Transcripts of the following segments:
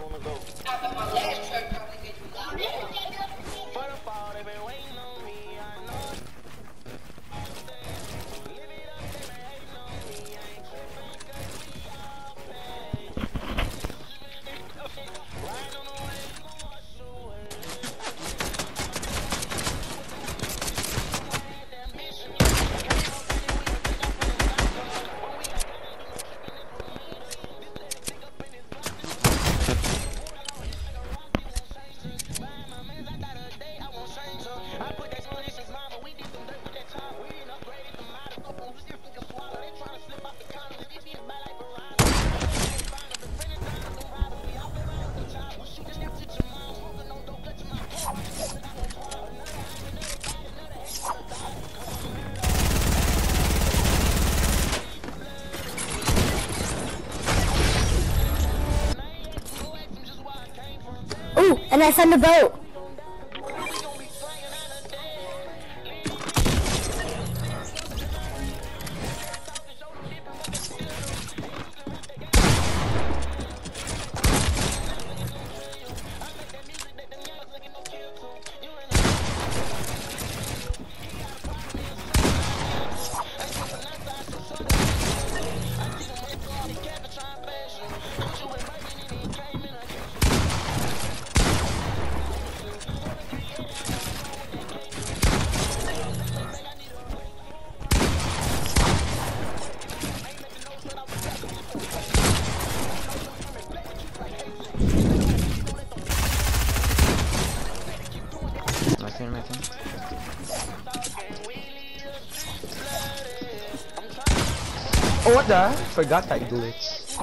Vamos lá. That's on the boat. Nothing, nothing. Oh, what the? Forgot that glitch.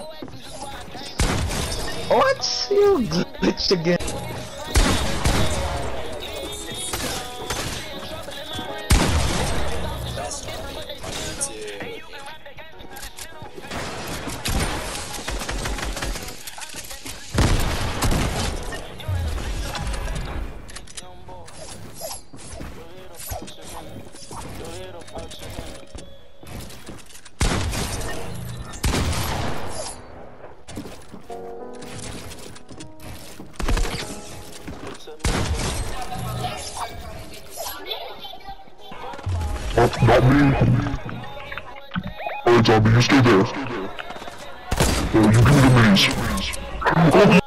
What? You glitched again. Not, not me. Alright, zombie, you stay there. Oh, you do the maze.